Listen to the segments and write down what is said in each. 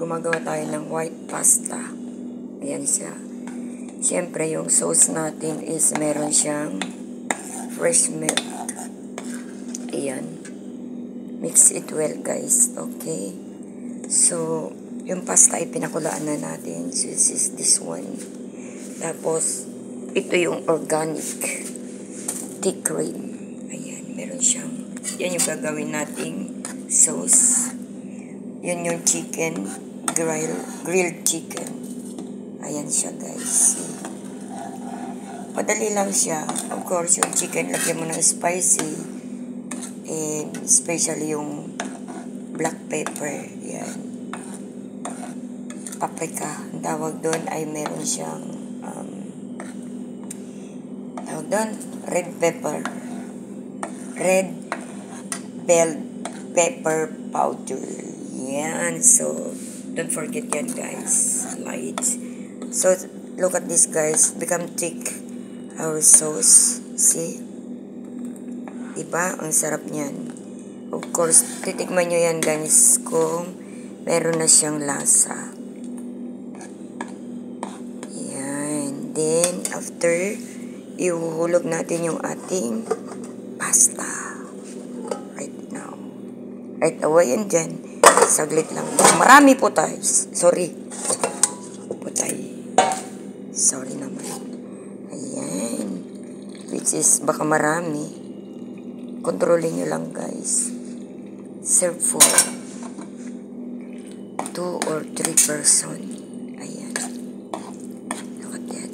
gumagawa tayo ng white pasta. Ayan siya. Siyempre, yung sauce natin is meron siyang fresh milk. Ayan. Mix it well, guys. Okay? So, yung pasta ay pinakulaan na natin. So, this is this one. Tapos, ito yung organic thick cream. Ayan, meron siyang, yan yung gagawin nating sauce. Yun yung chicken, grill, grilled chicken. Ayan siya guys. Madali lang siya. Of course, yung chicken, lagyan mo ng spicy. And especially yung black pepper. Yan. Paprika. Ang tawag doon ay meron siyang um, tawag doon, red pepper. Red bell pepper powder. Yan. So, don't forget yan guys. Light. So, look at this guys. Become thick. Our sauce. See? Diba? Ang sarap niyan. Of course, titikman nyo yan guys kung meron na siyang lasa. Yan. Then, after, ihuhulog natin yung ating pasta. Right now. Right away yan dyan. Saglit lang. Marami po tayo. Sorry. Po tayo. Sorry naman. Ayan. Which is, baka marami. Kontrolin nyo lang, guys. Serve for two or three person. Ayan. Look at that.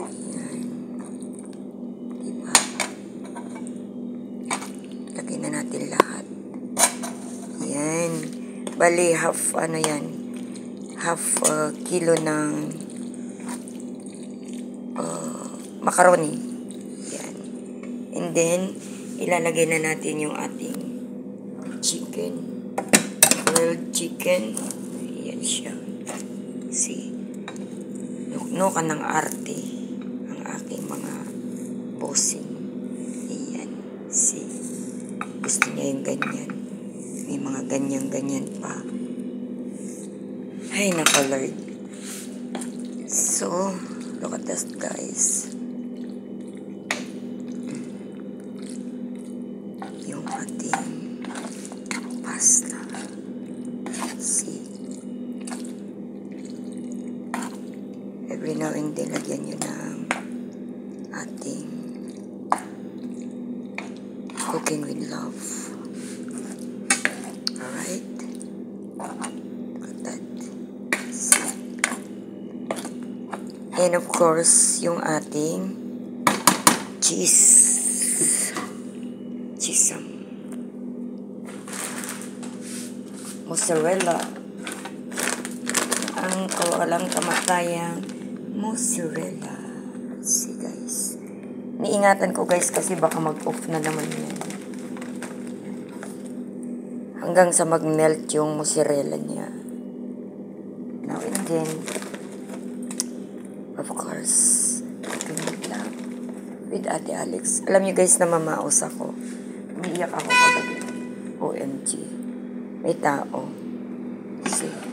Ayan. Diba? Lagyan na natin lahat. Ayan. Bali, half, ano yan, half uh, kilo ng uh, macaroni. Yan. And then, ilalagay na natin yung ating chicken. Grilled chicken. Yan siya. See? Nukno ka ng arte ang aking mga bossing. Ayan. See? Gusto niya yung ganyan. Ganyan-ganyan pa. Ay, naka-lord. So, look at this, guys. Yung ating pasta. See? Every now and then, lagyan nyo ng ating cooking with love. Alright? Look at that. See? And of course, yung ating cheese. Chisam. Mozzarella. Ang kawalang kamatayang mozzarella. See guys. Niingatan ko guys kasi baka mag-off na naman yan. Hanggang sa mag-melt yung mozzarella niya. Now and then, Of course, tulog lang. With Ate Alex. Alam niyo guys na mamaos ako. Umiiyak ako kagabi. OMG. May tao. See?